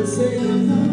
cansei